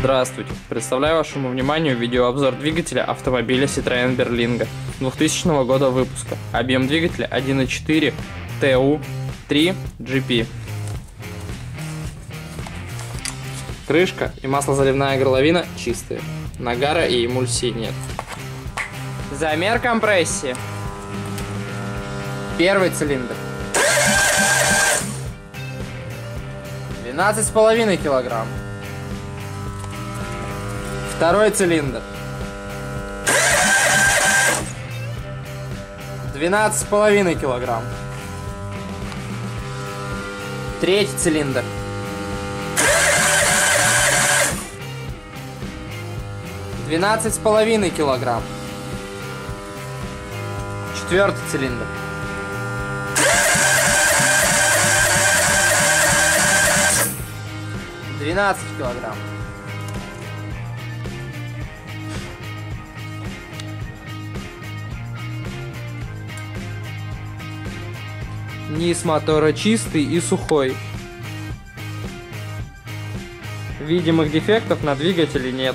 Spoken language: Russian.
Здравствуйте! Представляю вашему вниманию видеообзор двигателя автомобиля Citroёn Berlingo 2000 года выпуска. Объем двигателя 1.4 TU3 GP. Крышка и маслозаливная горловина чистые. Нагара и эмульсии нет. Замер компрессии. Первый цилиндр. 12,5 килограмм. Второй цилиндр. 12,5 килограмм. Третий цилиндр. Двенадцать с половиной килограмм. Четвертый цилиндр. Двенадцать килограмм. Низ мотора чистый и сухой. Видимых дефектов на двигателе нет.